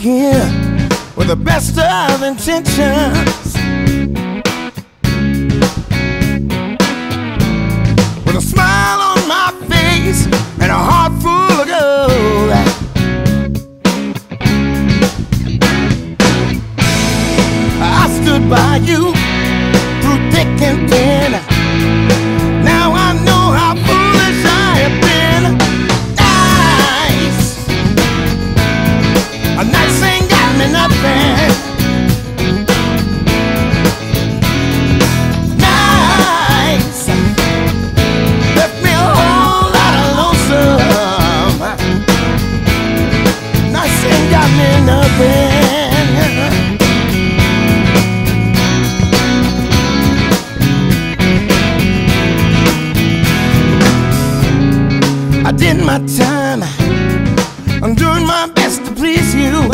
here with the best of intentions. I did my time. I'm doing my best to please you.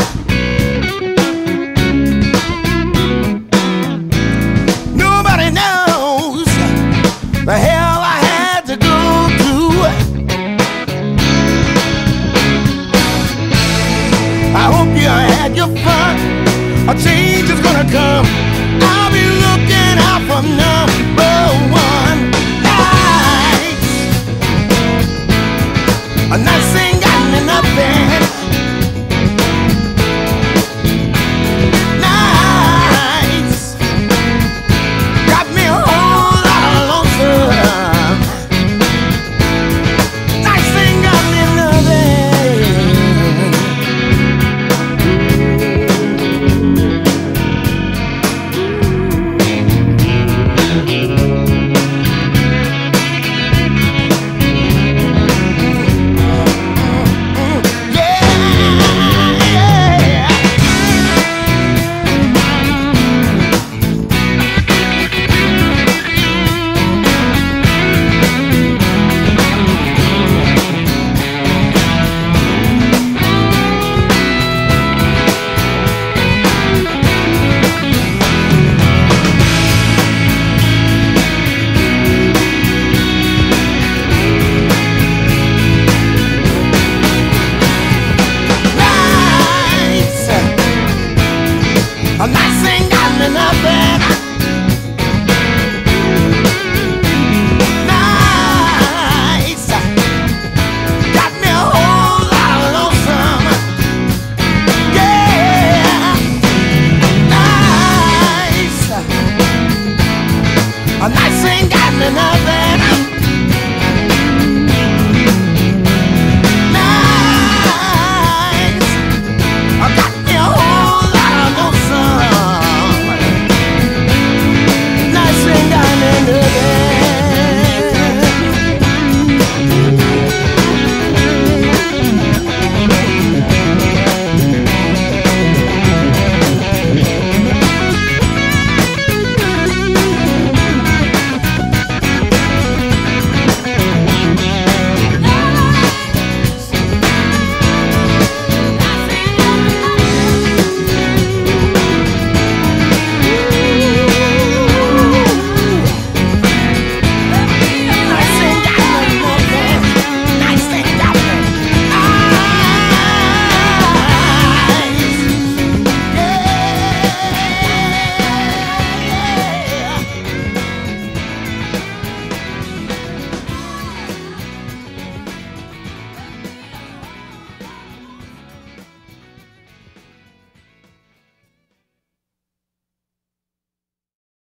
れない